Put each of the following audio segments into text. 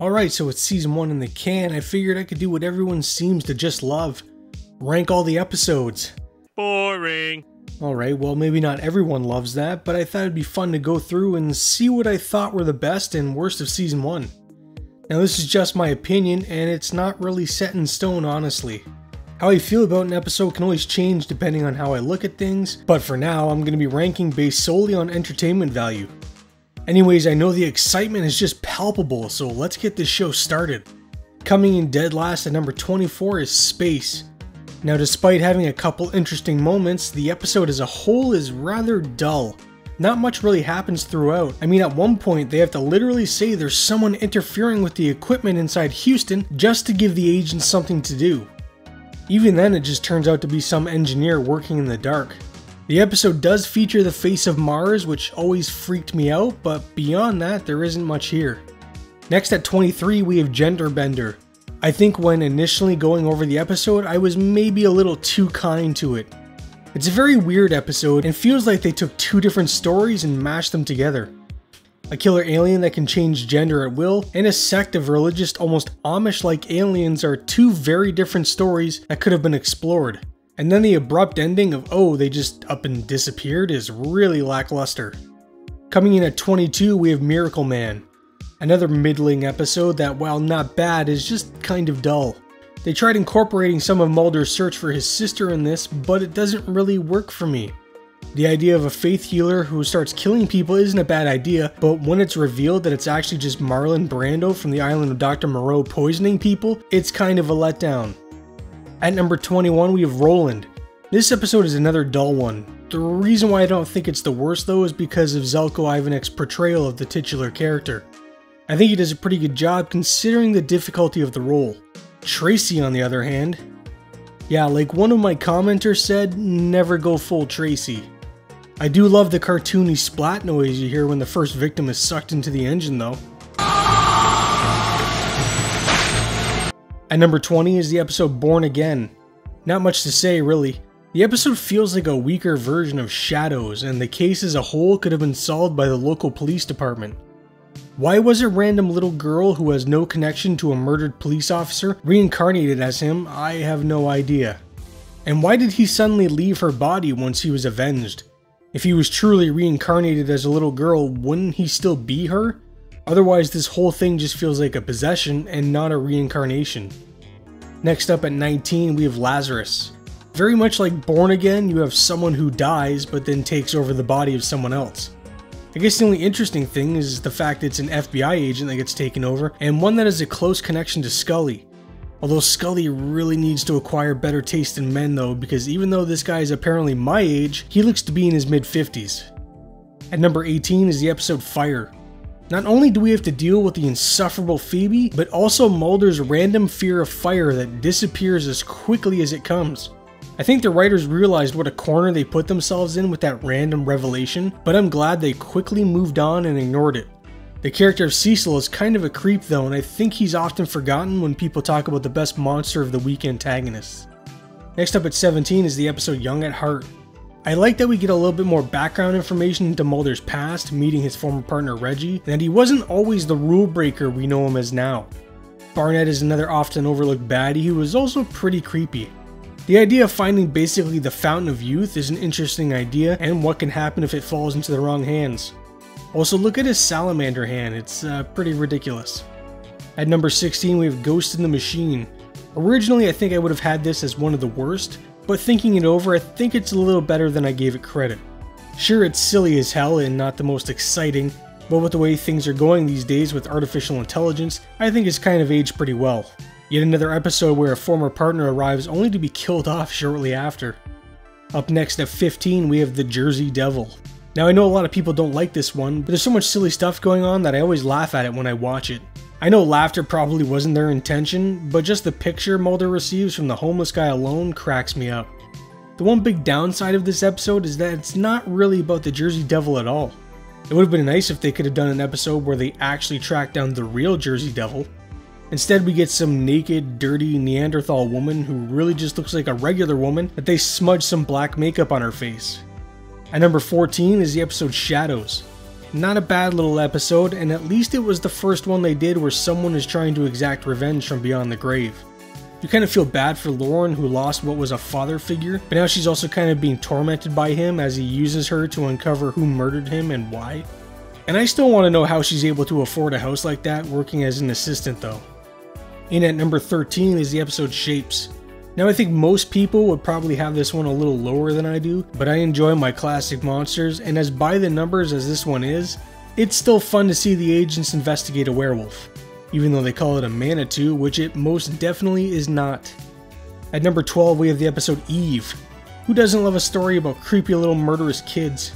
Alright, so it's season 1 in the can. I figured I could do what everyone seems to just love rank all the episodes. Boring. Alright, well, maybe not everyone loves that, but I thought it'd be fun to go through and see what I thought were the best and worst of season 1. Now, this is just my opinion, and it's not really set in stone, honestly. How I feel about an episode can always change depending on how I look at things, but for now, I'm going to be ranking based solely on entertainment value. Anyways, I know the excitement is just palpable, so let's get this show started. Coming in dead last at number 24 is Space. Now, despite having a couple interesting moments, the episode as a whole is rather dull. Not much really happens throughout. I mean, at one point, they have to literally say there's someone interfering with the equipment inside Houston just to give the agents something to do. Even then, it just turns out to be some engineer working in the dark. The episode does feature the face of Mars, which always freaked me out, but beyond that, there isn't much here. Next at 23, we have Gender Bender. I think when initially going over the episode, I was maybe a little too kind to it. It's a very weird episode and feels like they took two different stories and mashed them together. A killer alien that can change gender at will, and a sect of religious, almost Amish like aliens are two very different stories that could have been explored. And then the abrupt ending of oh, they just up and disappeared is really lackluster. Coming in at 22, we have Miracle Man. Another middling episode that, while not bad, is just kind of dull. They tried incorporating some of Mulder's search for his sister in this, but it doesn't really work for me. The idea of a faith healer who starts killing people isn't a bad idea, but when it's revealed that it's actually just Marlon Brando from the island of Dr. Moreau poisoning people, it's kind of a letdown. At number 21, we have Roland. This episode is another dull one. The reason why I don't think it's the worst though is because of Zeljko Ivanek's portrayal of the titular character. I think he does a pretty good job considering the difficulty of the role. Tracy, on the other hand, yeah, like one of my commenters said, never go full Tracy. I do love the cartoony splat noise you hear when the first victim is sucked into the engine though. At number 20 is the episode Born Again. Not much to say, really. The episode feels like a weaker version of Shadows, and the case as a whole could have been solved by the local police department. Why was a random little girl who has no connection to a murdered police officer reincarnated as him? I have no idea. And why did he suddenly leave her body once he was avenged? If he was truly reincarnated as a little girl, wouldn't he still be her? Otherwise, this whole thing just feels like a possession and not a reincarnation. Next up at 19, we have Lazarus. Very much like Born Again, you have someone who dies but then takes over the body of someone else. I guess the only interesting thing is the fact it's an FBI agent that gets taken over, and one that has a close connection to Scully. Although Scully really needs to acquire better taste in men though, because even though this guy is apparently my age, he looks to be in his mid 50s. At number 18 is the episode Fire. Not only do we have to deal with the insufferable Phoebe, but also Mulder's random fear of fire that disappears as quickly as it comes. I think the writers realized what a corner they put themselves in with that random revelation, but I'm glad they quickly moved on and ignored it. The character of Cecil is kind of a creep though, and I think he's often forgotten when people talk about the best monster of the week antagonists. Next up at 17 is the episode Young at Heart. I like that we get a little bit more background information into Mulder's past, meeting his former partner Reggie, and that he wasn't always the rule breaker we know him as now. Barnett is another often overlooked baddie who is also pretty creepy. The idea of finding basically the fountain of youth is an interesting idea, and what can happen if it falls into the wrong hands. Also, look at his salamander hand, it's uh, pretty ridiculous. At number 16, we have Ghost in the Machine. Originally, I think I would have had this as one of the worst, but thinking it over, I think it's a little better than I gave it credit. Sure, it's silly as hell and not the most exciting, but with the way things are going these days with artificial intelligence, I think it's kind of aged pretty well. Yet another episode where a former partner arrives only to be killed off shortly after. Up next at 15, we have The Jersey Devil. Now, I know a lot of people don't like this one, but there's so much silly stuff going on that I always laugh at it when I watch it. I know laughter probably wasn't their intention, but just the picture Mulder receives from the homeless guy alone cracks me up. The one big downside of this episode is that it's not really about the Jersey Devil at all. It would have been nice if they could have done an episode where they actually tracked down the real Jersey Devil. Instead, we get some naked, dirty Neanderthal woman who really just looks like a regular woman that they smudge some black makeup on her face. At number 14 is the episode Shadows. Not a bad little episode, and at least it was the first one they did where someone is trying to exact revenge from beyond the grave. You kind of feel bad for Lauren, who lost what was a father figure, but now she's also kind of being tormented by him as he uses her to uncover who murdered him and why. And I still want to know how she's able to afford a house like that working as an assistant, though. In at number 13 is the episode Shapes. Now, I think most people would probably have this one a little lower than I do, but I enjoy my classic monsters, and as by the numbers as this one is, it's still fun to see the agents investigate a werewolf even though they call it a Manitou, which it most definitely is not. At number 12, we have the episode Eve. Who doesn't love a story about creepy little murderous kids?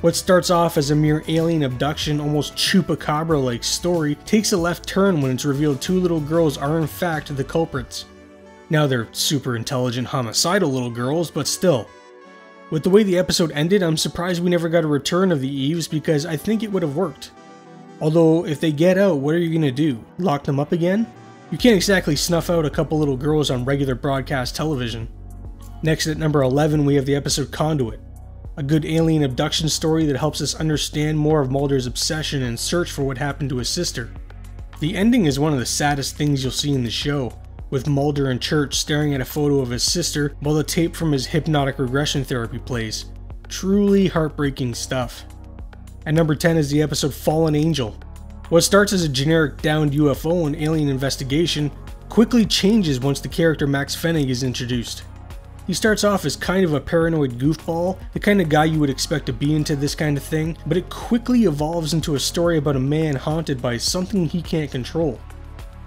What starts off as a mere alien abduction, almost chupacabra like story, takes a left turn when it's revealed two little girls are in fact the culprits. Now they're super intelligent, homicidal little girls, but still. With the way the episode ended, I'm surprised we never got a return of the Eves because I think it would have worked. Although, if they get out, what are you gonna do? Lock them up again? You can't exactly snuff out a couple little girls on regular broadcast television. Next at number 11, we have the episode Conduit, a good alien abduction story that helps us understand more of Mulder's obsession and search for what happened to his sister. The ending is one of the saddest things you'll see in the show, with Mulder in church staring at a photo of his sister while the tape from his hypnotic regression therapy plays. Truly heartbreaking stuff. At number 10 is the episode Fallen Angel. What starts as a generic downed UFO and alien investigation quickly changes once the character Max Fennig is introduced. He starts off as kind of a paranoid goofball, the kind of guy you would expect to be into this kind of thing, but it quickly evolves into a story about a man haunted by something he can't control.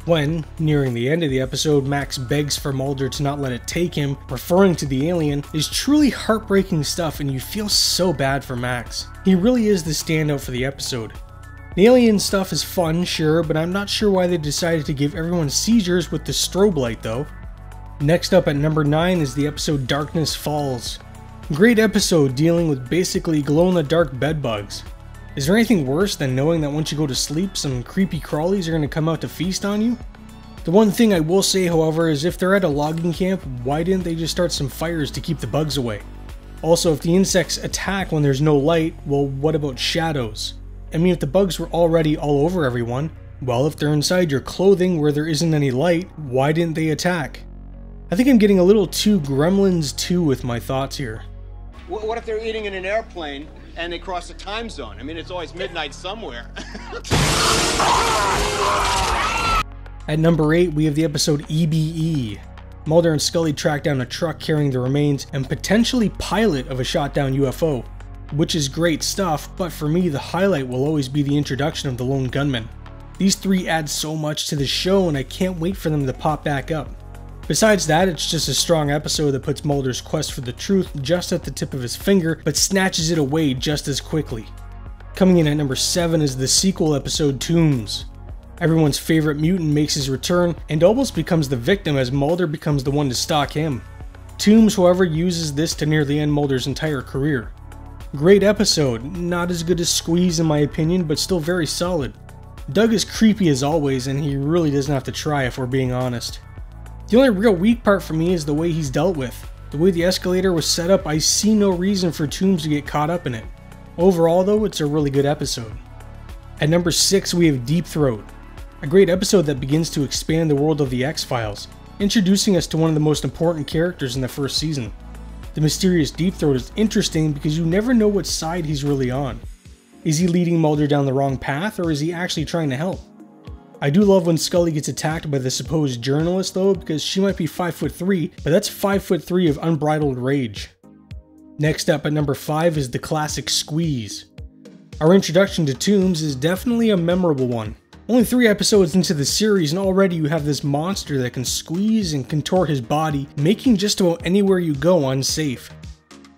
When, nearing the end of the episode, Max begs for Mulder to not let it take him, referring to the alien, is truly heartbreaking stuff and you feel so bad for Max. He really is the standout for the episode. The alien stuff is fun, sure, but I'm not sure why they decided to give everyone seizures with the strobe light though. Next up at number 9 is the episode Darkness Falls. Great episode dealing with basically glow in the dark bedbugs. Is there anything worse than knowing that once you go to sleep, some creepy crawlies are going to come out to feast on you? The one thing I will say, however, is if they're at a logging camp, why didn't they just start some fires to keep the bugs away? Also, if the insects attack when there's no light, well, what about shadows? I mean, if the bugs were already all over everyone, well, if they're inside your clothing where there isn't any light, why didn't they attack? I think I'm getting a little too Gremlins 2 with my thoughts here. What if they're eating in an airplane and they cross a time zone. I mean, it's always midnight somewhere. At number 8, we have the episode EBE. Mulder and Scully track down a truck carrying the remains and potentially pilot of a shot down UFO, which is great stuff, but for me, the highlight will always be the introduction of the lone gunman. These three add so much to the show, and I can't wait for them to pop back up. Besides that, it's just a strong episode that puts Mulder's quest for the truth just at the tip of his finger, but snatches it away just as quickly. Coming in at number 7 is the sequel episode Tooms. Everyone's favorite mutant makes his return and almost becomes the victim as Mulder becomes the one to stalk him. Tooms, however, uses this to nearly end Mulder's entire career. Great episode, not as good as Squeeze in my opinion, but still very solid. Doug is creepy as always, and he really doesn't have to try if we're being honest. The only real weak part for me is the way he's dealt with. The way the escalator was set up, I see no reason for Tooms to get caught up in it. Overall, though, it's a really good episode. At number 6, we have Deep Throat, a great episode that begins to expand the world of the X Files, introducing us to one of the most important characters in the first season. The mysterious Deep Throat is interesting because you never know what side he's really on. Is he leading Mulder down the wrong path, or is he actually trying to help? I do love when Scully gets attacked by the supposed journalist though, because she might be 5 foot 3, but that's 5 foot 3 of unbridled rage. Next up at number 5 is the classic Squeeze. Our introduction to Tooms is definitely a memorable one. Only three episodes into the series, and already you have this monster that can squeeze and contort his body, making just about anywhere you go unsafe.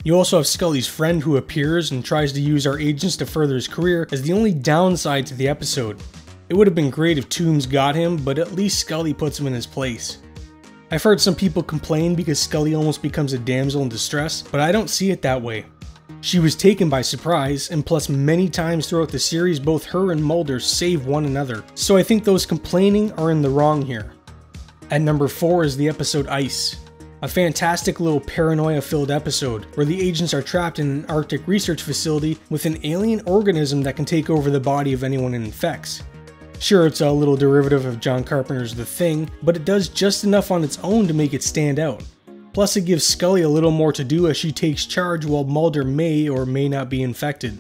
You also have Scully's friend who appears and tries to use our agents to further his career as the only downside to the episode. It would have been great if Tooms got him, but at least Scully puts him in his place. I've heard some people complain because Scully almost becomes a damsel in distress, but I don't see it that way. She was taken by surprise, and plus, many times throughout the series, both her and Mulder save one another, so I think those complaining are in the wrong here. At number 4 is the episode Ice. A fantastic little paranoia filled episode where the agents are trapped in an Arctic research facility with an alien organism that can take over the body of anyone it infects. Sure, it's a little derivative of John Carpenter's The Thing, but it does just enough on its own to make it stand out. Plus, it gives Scully a little more to do as she takes charge while Mulder may or may not be infected.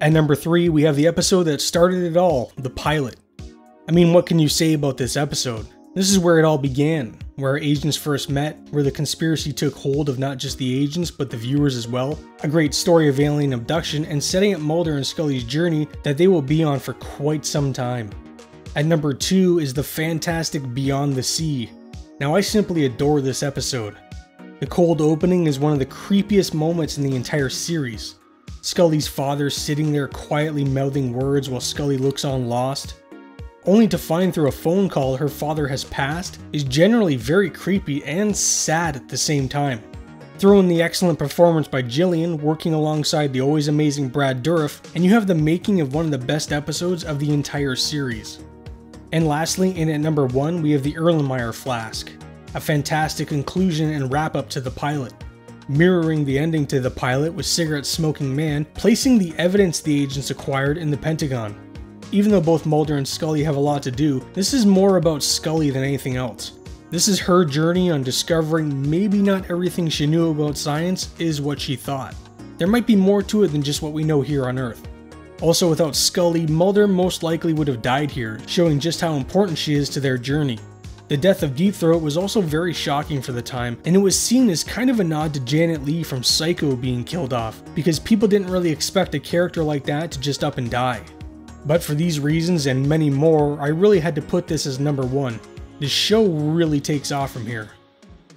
At number 3, we have the episode that started it all the pilot. I mean, what can you say about this episode? This is where it all began, where our agents first met, where the conspiracy took hold of not just the agents but the viewers as well. A great story of alien abduction and setting up Mulder and Scully's journey that they will be on for quite some time. At number 2 is the fantastic Beyond the Sea. Now, I simply adore this episode. The cold opening is one of the creepiest moments in the entire series. Scully's father sitting there quietly mouthing words while Scully looks on lost only to find through a phone call her father has passed, is generally very creepy and sad at the same time. Throw in the excellent performance by Gillian working alongside the always amazing Brad Dourif, and you have the making of one of the best episodes of the entire series. And lastly, in at number 1, we have the Erlenmeyer Flask, a fantastic conclusion and wrap up to the pilot. Mirroring the ending to the pilot with cigarette smoking man, placing the evidence the agents acquired in the Pentagon. Even though both Mulder and Scully have a lot to do, this is more about Scully than anything else. This is her journey on discovering maybe not everything she knew about science is what she thought. There might be more to it than just what we know here on Earth. Also, without Scully, Mulder most likely would have died here, showing just how important she is to their journey. The death of Deep Throat was also very shocking for the time, and it was seen as kind of a nod to Janet Leigh from Psycho being killed off, because people didn't really expect a character like that to just up and die. But for these reasons and many more, I really had to put this as number one. The show really takes off from here.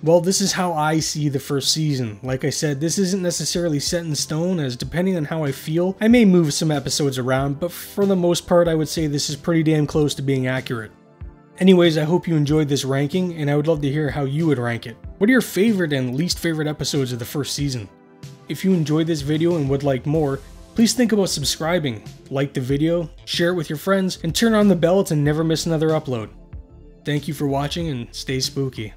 Well, this is how I see the first season. Like I said, this isn't necessarily set in stone, as depending on how I feel, I may move some episodes around, but for the most part, I would say this is pretty damn close to being accurate. Anyways, I hope you enjoyed this ranking, and I would love to hear how you would rank it. What are your favorite and least favorite episodes of the first season? If you enjoyed this video and would like more, Please think about subscribing, like the video, share it with your friends, and turn on the bell to never miss another upload. Thank you for watching and stay spooky.